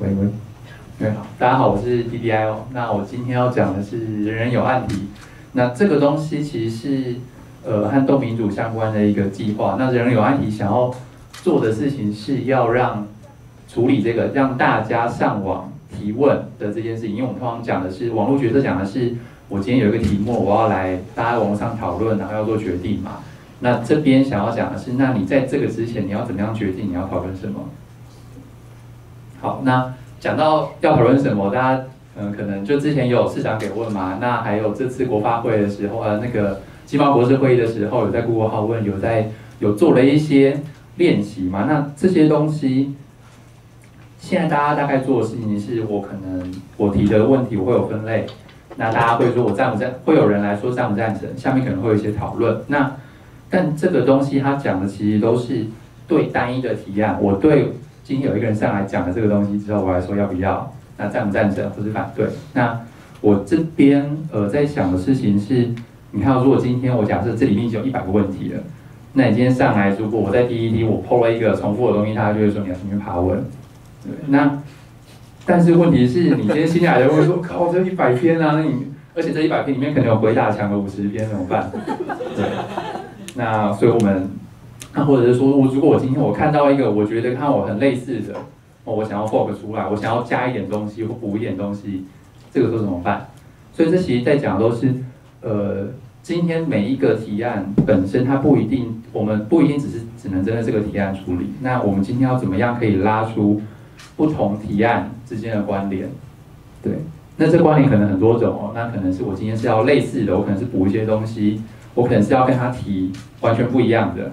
喂喂，对，好，大家好，我是 D D I O。那我今天要讲的是人人有案底。那这个东西其实是呃和动民主相关的一个计划。那人人有案底想要做的事情是要让处理这个让大家上网提问的这件事情。因为我们通常讲的是网络决策，讲的是我今天有一个题目，我要来大家网上讨论，然后要做决定嘛。那这边想要讲的是，那你在这个之前你要怎么样决定你要讨论什么？好，那讲到要讨论什么，大家嗯可能就之前有市长给问嘛，那还有这次国发会的时候，呃那个经贸国事会议的时候，有在 Google 号问，有在有做了一些练习嘛，那这些东西，现在大家大概做的事情是我可能我提的问题我会有分类，那大家会说我赞不赞，会有人来说赞不赞成，下面可能会有一些讨论，那但这个东西他讲的其实都是对单一的提案，我对。今天有一个人上来讲了这个东西之后，我还说要不要，那赞不赞成或是反对？那我这边呃在想的事情是，你看，如果今天我假设这里面已经有一百个问题了，那你今天上来，如果我在第一题我抛了一个重复的东西，他就会说你要重新爬问。对，那但是问题是你今天新来的会说，靠，这一百篇啊，那你而且这一百篇里面可能有鬼打墙的五十篇怎么办？对，那所以我们。那或者是说，我如果我今天我看到一个我觉得看我很类似的，哦，我想要 fork 出来，我想要加一点东西或补一点东西，这个时候怎么办？所以这其实在讲都是，呃，今天每一个提案本身它不一定，我们不一定只是只能针对这个提案处理。那我们今天要怎么样可以拉出不同提案之间的关联？对，那这关联可能很多种哦。那可能是我今天是要类似的，我可能是补一些东西，我可能是要跟他提完全不一样的。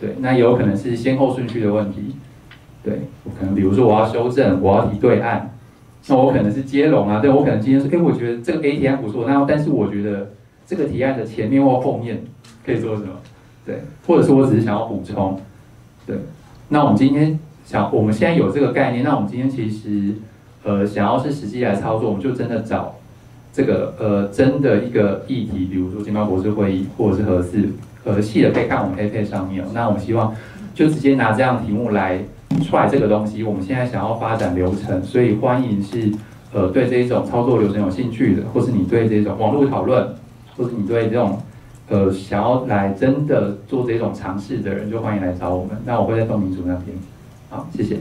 对，那有可能是先后顺序的问题。对，可能比如说我要修正，我要提对案，那我可能是接龙啊。对我可能今天说，哎，我觉得这个 A 提案不错，那但是我觉得这个提案的前面或后面可以做什么？对，或者是我只是想要补充。对，那我们今天想，我们现在有这个概念，那我们今天其实呃想要是实际来操作，我们就真的找这个呃真的一个议题，比如说金贸博士会议或者是合适。可细的可以看我们 APP 上面，那我们希望就直接拿这样题目来出来这个东西。我们现在想要发展流程，所以欢迎是呃对这一种操作流程有兴趣的，或是你对这种网络讨论，或是你对这种呃想要来真的做这种尝试的人，就欢迎来找我们。那我会在报明组那边。好，谢谢。